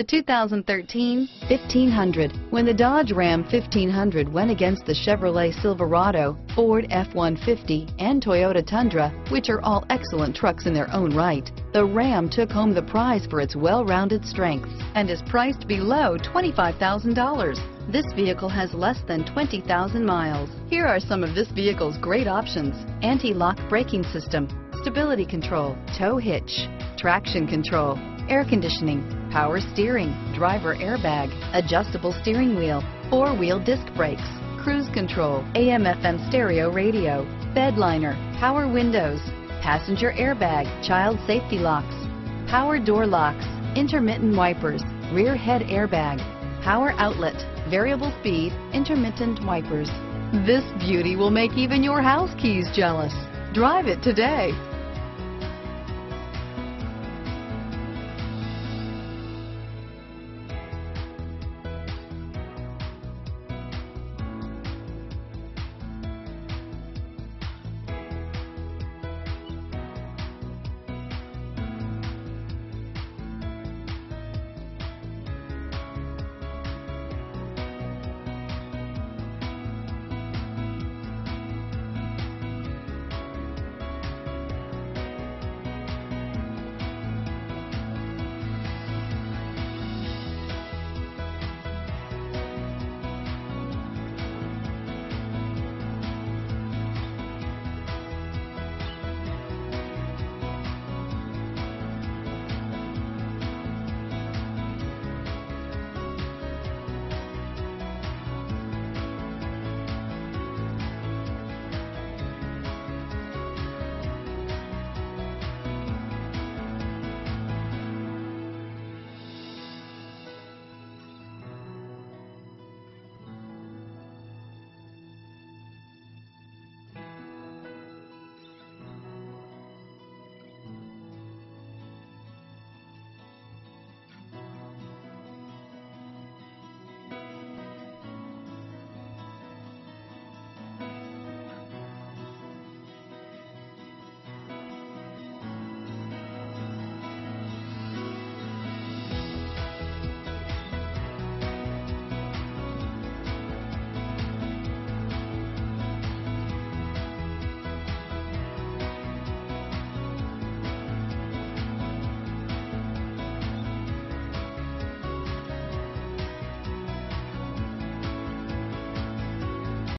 The 2013 1500. When the Dodge Ram 1500 went against the Chevrolet Silverado, Ford F-150, and Toyota Tundra, which are all excellent trucks in their own right, the Ram took home the prize for its well-rounded strengths and is priced below $25,000. This vehicle has less than 20,000 miles. Here are some of this vehicle's great options. Anti-lock braking system, stability control, tow hitch, traction control, air conditioning, power steering, driver airbag, adjustable steering wheel, four-wheel disc brakes, cruise control, AM FM stereo radio, bed liner, power windows, passenger airbag, child safety locks, power door locks, intermittent wipers, rear head airbag, power outlet, variable speed, intermittent wipers. This beauty will make even your house keys jealous. Drive it today.